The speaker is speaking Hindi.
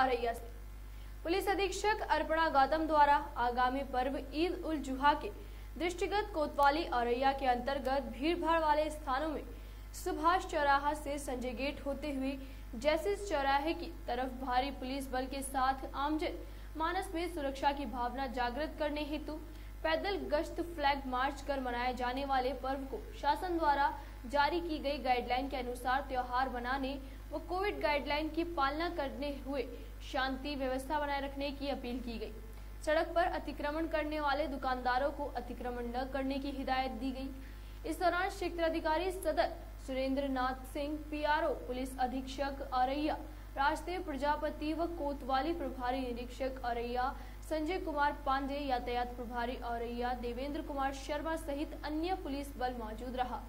औरैया से पुलिस अधीक्षक अर्पणा गौतम द्वारा आगामी पर्व ईद उल जुहा के दृष्टिगत कोतवाली औरैया के अंतर्गत भीड़ भाड़ वाले स्थानों में सुभाष चौराहा से संजय गेट होते हुए जैसे चौराहे की तरफ़ भारी पुलिस बल के साथ आमजन मानस में सुरक्षा की भावना जागृत करने हेतु पैदल गश्त फ्लैग मार्च कर मनाए जाने वाले पर्व को शासन द्वारा जारी की गई गाइडलाइन के अनुसार त्योहार बनाने व कोविड गाइडलाइन की पालना करने हुए शांति, व्यवस्था बनाए रखने की अपील की गई। सड़क पर अतिक्रमण करने वाले दुकानदारों को अतिक्रमण न करने की हिदायत दी गई। इस दौरान क्षेत्र अधिकारी सदर सुरेंद्र नाथ सिंह, पीआरओ पुलिस अधीक्षक औरैया राजदेव प्रजापति व कोतवाली प्रभारी निरीक्षक औरैया संजय कुमार पांडे, यातायात प्रभारी औरैया देवेंद्र कुमार शर्मा सहित अन्य पुलिस बल मौजूद रहा।